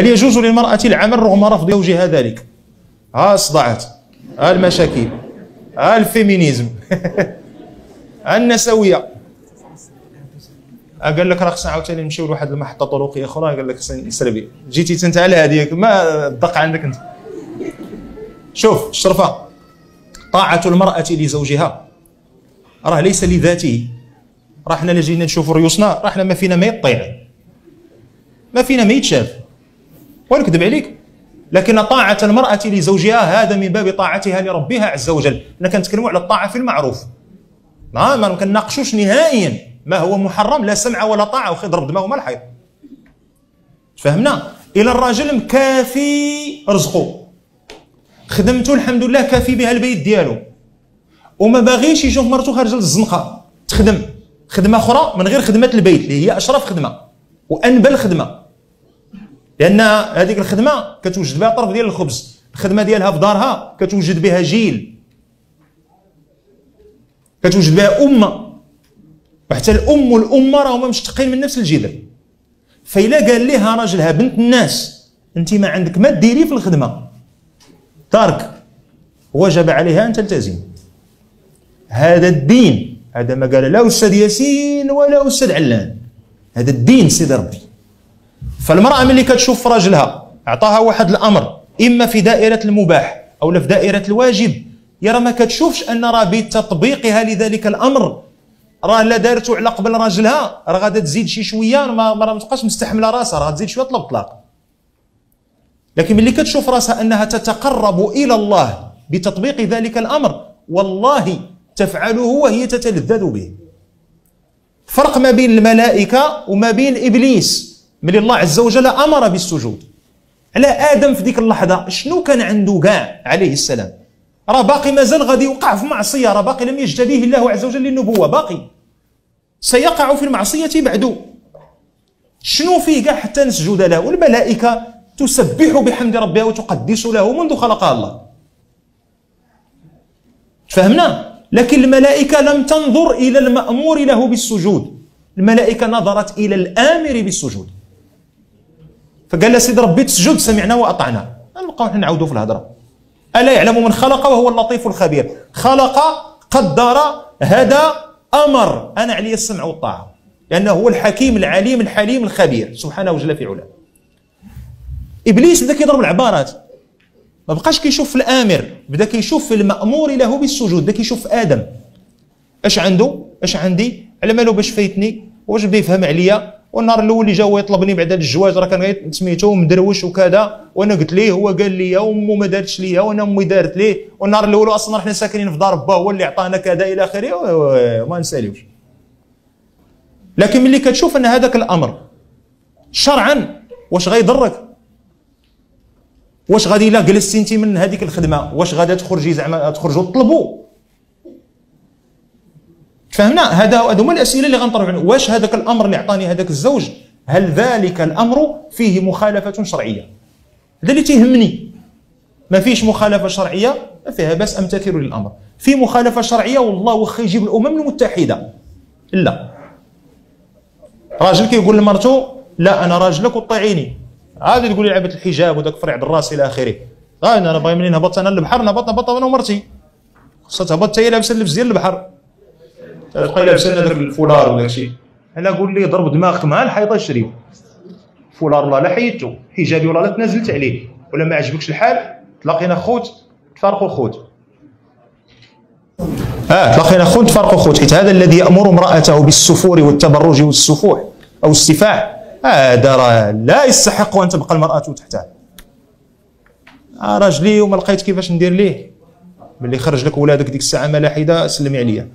هل يجوز للمرأة العمل رغم رفض زوجها ذلك؟ ها الصداعات ها المشاكل. ها الفيمينيزم. ها النسوية. قال لك راه خصنا عاوتاني نمشيو لواحد المحطة طرقية أخرى. قال لك نسربي جيتي أنت على هذيك. ما الدق عندك أنت؟ شوف الشرفه طاعة المرأة لزوجها. راه ليس لذاته. راه حنا اللي جينا نشوفوا ريوسنا. راه حنا ما فينا ما يطيع. ما فينا ما يتشاف. ونكذب عليك. لكن طاعة المرأة لزوجها هذا من باب طاعتها لربها عز وجل. حنا كنتكلموا على الطاعة في المعروف. ما ما كنناقشوش نهائيا ما هو محرم لا سمع ولا طاعة وخي ضرب دماغه ما الحيط فهمنا إلى الراجل مكافي رزقه. خدمته الحمد لله كافي بها البيت ديالو. وما باغيش يشوف مرته خارجه للزنقة. تخدم. خدمة أخرى من غير خدمة البيت اللي هي أشرف خدمة. وأنبل خدمة. لأن هذيك الخدمة كتوجد بها طرف ديال الخبز. الخدمة ديالها في دارها كتوجد بها جيل. كتوجد بها أمة. وحتى الأم والامه راهما مشتقين من نفس الجذر. فإلا قال لها راجلها بنت الناس انت ما عندك ما ديري في الخدمة. تارك. وجب عليها أن تلتزم. هذا الدين هذا ما قال لا أستاذ ياسين ولا أستاذ علان. هذا الدين سيدي ربي. فالمرأة ملي كتشوف راجلها اعطاها واحد الأمر إما في دائرة المباح أو في دائرة الواجب. يا ما كتشوفش أن راه بتطبيقها لذلك الأمر. راه لا دارته على قبل راجلها راه غادا تزيد شي شوية ما ما تبقاش مستحملة راسها راه تزيد شوية طلب طلاق لكن ملي كتشوف راسها أنها تتقرب إلى الله بتطبيق ذلك الأمر والله تفعله وهي تتلذذ به. فرق ما بين الملائكة وما بين إبليس. ملي الله عز وجل أمر بالسجود. على آدم في ديك اللحظة شنو كان عنده كاع عليه السلام؟ راه باقي مازال غادي يوقع في معصية راه باقي لم يجتبيه الله عز وجل للنبوة باقي. سيقع في المعصية بعد. شنو فيه كاع حتى نسجد له؟ والملائكة تسبح بحمد ربها وتقدس له منذ خلقها الله. فهمنا؟ لكن الملائكة لم تنظر إلى المأمور له بالسجود. الملائكة نظرت إلى الآمر بالسجود. فقال له سيدي ربي تسجد سمعنا وأطعنا. نبقاو نعاودوا في الهضره ألا يعلم من خلق وهو اللطيف الخبير. خلق قدر هدى أمر. أنا علي السمع والطاعة. لأنه هو الحكيم العليم الحليم الخبير. سبحانه وجل في علاه. إبليس بدا كيضرب العبارات. ما بقاش كيشوف في الآمر. بدا كيشوف في المأمور له بالسجود. بدا كيشوف في آدم. اش عنده؟ اش عندي؟ على مالو باش فايتني؟ واش بدا يفهم عليا؟ والنهار الأول اللي جا هو يطلبني بعد الجواز راه كان سميتو مدروش وكذا. وأنا قلت ليه؟ هو قال لي وامه ما دارتش ليا وأنا أمي دارت ليه؟ والنهار الأول أصلا حنا ساكنين في دار با هو اللي عطانا كذا إلى آخره ما نساليوش. لكن ملي كتشوف أن هذاك الأمر شرعا واش غيضرك؟ واش غادي الا جلستي أنت من هذيك الخدمة؟ واش غادا تخرجي زعما تخرجوا تطلبوا فهمنا هذا هذو هما الأسئلة اللي غنطرحوا واش هذاك الأمر اللي عطاني هذاك الزوج؟ هل ذلك الأمر فيه مخالفة شرعية؟ هذا اللي تيهمني. ما فيش مخالفة شرعية ما فيها بأس أمتثل للأمر. في مخالفة شرعية والله واخا يجيب الأمم المتحدة. لا. راجل كيقول لمرته لا أنا راجلك وطيعيني. عاد تقول لي لعبه الحجاب وذاك فرع الراس إلى آخره. أنا باغي منين؟ هبطت أنا للبحر نهبط نهبط أنا ومرتي. خصها تهبط حتى هي لابسة اللبس ديال البحر. تبقى لابسه هذاك الفولار ولا شي أنا قول لي ضرب دماغك مع الحيطة الشريف. فولار والله لا حيدته حجابي والله لا تنازلت عليه. ولا ما عجبكش الحال تلاقينا خوت تفارقوا خوت. آه تلاقينا خوت تفارقوا خوت. حيت هذا الذي يأمر امرأته بالسفور والتبرج والسفوح أو السفاح هذا راه لا يستحق أن تبقى المرأة تحته آه راجلي وما لقيت كيفاش ندير ليه؟ ملي خرج لك ولادك ديك الساعة ملاحده سلمي عليا.